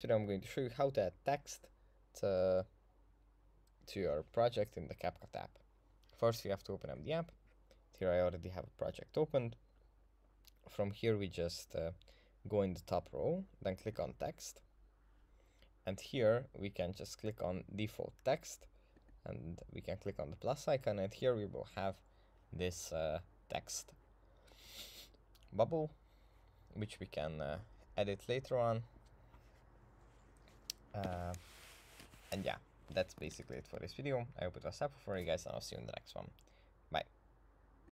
Today I'm going to show you how to add text to, to your project in the CapCut app. First we have to open up the app. Here I already have a project opened. From here we just uh, go in the top row, then click on text. And here we can just click on default text and we can click on the plus icon and here we will have this uh, text bubble which we can uh, edit later on uh, and yeah, that's basically it for this video. I hope it was helpful for you guys and I'll see you in the next one.